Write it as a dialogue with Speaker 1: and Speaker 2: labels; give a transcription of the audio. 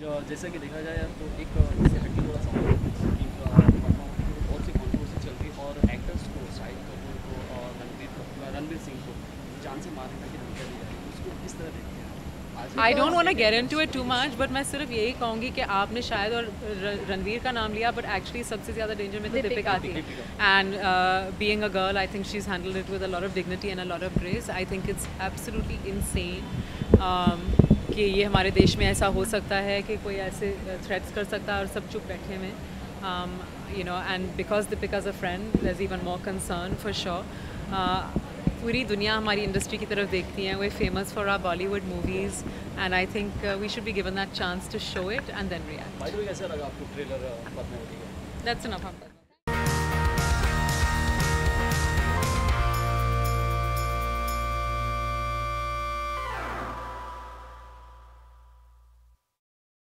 Speaker 1: जो जैसा कि देखा जाए तो एक जैसे हड्डी वाला सवाल है कि बहुत सी कॉन्ट्रोवर्सी चल रही और एक्टर्स को शाहिद कपूर को और रणवीर रणवीर सिंह को जान से मारने तक की धमकियाँ दी जा रही है। उसको किस तरह देखते हैं
Speaker 2: I don't want get into it too much but मैं सिर्फ़ यही कहूँगी कि आपने शायद और रणवीर का नाम लिया बट एक्चुअली सबसे ज़्यादा डेंजर में तो दीपिका थी। And being a girl I think she is handled it with a lot of dignity and a lot of grace I think it's absolutely insane कि ये हमारे देश में ऐसा हो सकता है कि कोई ऐसे थ्रेट्स कर सकता है और सब चुप बैठे हुए um, you know and because Deepika's a friend there's even more concern for sure. Uh, पूरी दुनिया हमारी इंडस्ट्री की तरफ़ देखती है। We famous for our Bollywood movies and I think we should be given that chance to show it and then react
Speaker 1: कैसा लगा आपको ट्रेलर
Speaker 2: दैट्स